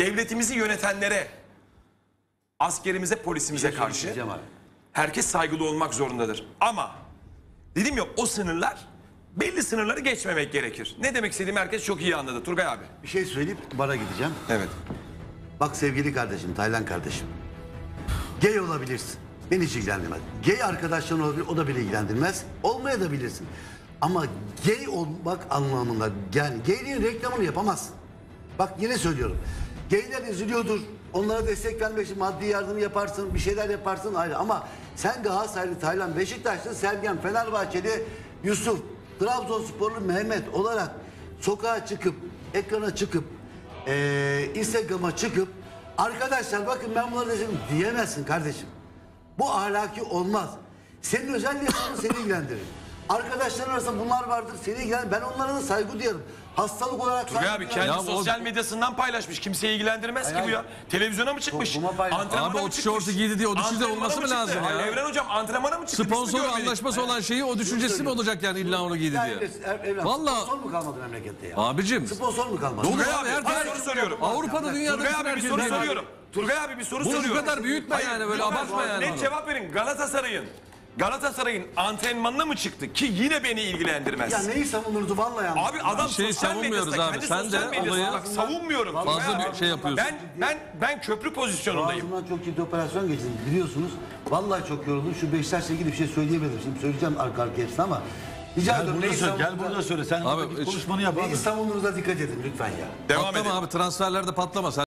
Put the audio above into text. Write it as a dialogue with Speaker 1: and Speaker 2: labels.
Speaker 1: devletimizi yönetenlere, askerimize, polisimize karşı
Speaker 2: Diyeceğim abi.
Speaker 1: herkes saygılı olmak zorundadır. Ama dedim ya o sınırlar belli sınırları geçmemek gerekir. Ne demek istediğimi herkes çok iyi anladı Turgay abi.
Speaker 2: Bir şey söyleyip bara gideceğim.
Speaker 1: Evet.
Speaker 2: Bak sevgili kardeşim, Taylan kardeşim. Gay olabilirsin. Beni hiç ilgilendirmez. Gay arkadaşların olabilir, o da beni ilgilendirmez. Olmaya da bilirsin. Ama gay olmak anlamında, yani gayliğin reklamını yapamazsın. Bak yine söylüyorum. Gayler üzülüyordur. Onlara destek vermek için maddi yardım yaparsın, bir şeyler yaparsın ayrı. Ama sen Galatasaraylı, Taylan, Beşiktaşlı, Sergen, Fenerbahçeli, Yusuf, Trabzonsporlu Mehmet olarak sokağa çıkıp, ekrana çıkıp, eee Instagram'a çıkıp arkadaşlar bakın ben bunları dedim diyemezsin kardeşim. Bu ahlaki olmaz. Senin özel yaşamın seni ilgilendirir. Arkadaşların arasında bunlar vardır seni ilgilendirir. Ben onlara da saygı duyarım. Hastalık olarak
Speaker 1: Turgay
Speaker 2: saygı
Speaker 1: abi
Speaker 2: duyarım.
Speaker 1: kendi
Speaker 3: Ya o-
Speaker 1: sosyal medyasından paylaşmış. Kimseyi ilgilendirmez ki
Speaker 2: Hayır,
Speaker 1: bu ya. Televizyona mı çıkmış?
Speaker 2: Topluma paylaş-
Speaker 1: Antrenmana
Speaker 3: Abi
Speaker 1: mı
Speaker 3: o
Speaker 1: çıkmış?
Speaker 3: tişörtü giydi diye o düşünce
Speaker 1: Antrenmana
Speaker 3: olması mı
Speaker 1: çıktı?
Speaker 3: lazım ya?
Speaker 1: Hayır, Evren hocam antrenmana mı çıktı? Biz mi
Speaker 3: Sponsor
Speaker 1: görmedik?
Speaker 3: anlaşması olan şeyi o düşüncesi mi olacak yani illa onu giydi diye? Vallahi-
Speaker 2: sponsor mu kalmadı memlekette ya?
Speaker 3: Abicim.
Speaker 2: Sponsor mu kalmadı?
Speaker 3: Dolu
Speaker 1: Turgay
Speaker 3: abi,
Speaker 1: abi,
Speaker 3: her
Speaker 1: bir
Speaker 3: taraf-
Speaker 1: soru soruyorum.
Speaker 3: Avrupa'da dünyada
Speaker 1: Turgay
Speaker 3: bütün
Speaker 1: abi bir soru soruyorum. Turgay abi bir soru
Speaker 3: Bunu şu
Speaker 1: soruyorum.
Speaker 3: kadar büyütme yani, böyle
Speaker 1: lütfen,
Speaker 3: abartma yani
Speaker 1: Net
Speaker 3: onu.
Speaker 1: cevap verin. Galatasaray'ın Galatasaray'ın antrenmanına mı çıktı ki yine beni ilgilendirmez.
Speaker 2: Ya neyi savunurdu vallahi ya?
Speaker 1: Abi adam
Speaker 3: Bir şey
Speaker 1: sosyal
Speaker 3: savunmuyoruz
Speaker 1: medyasında,
Speaker 3: abi.
Speaker 1: kendi
Speaker 3: Sen
Speaker 1: sosyal
Speaker 3: de
Speaker 1: medyasında
Speaker 3: olayı
Speaker 1: bak, savunmuyorum.
Speaker 3: fazla bir şey yapıyorsun.
Speaker 1: Ben ben ben köprü pozisyonundayım.
Speaker 2: Boğazımdan çok ciddi operasyon geçirdim biliyorsunuz. Vallahi çok yoruldum. Şu Beşiktaş'la ilgili bir şey söyleyemedim. Şimdi söyleyeceğim arka arkaya hepsini ama. Rica
Speaker 4: Gel
Speaker 2: ediyorum.
Speaker 4: burada
Speaker 2: neyi
Speaker 4: söyle, gel
Speaker 2: savunduğunuza-
Speaker 4: burada söyle. Sen Abi,
Speaker 3: hiç-
Speaker 4: konuşmanı yap abi.
Speaker 2: Neyi savunduğunuza dikkat edin lütfen ya.
Speaker 1: Devam
Speaker 3: Patlama
Speaker 1: edelim.
Speaker 3: abi transferlerde patlama. Sen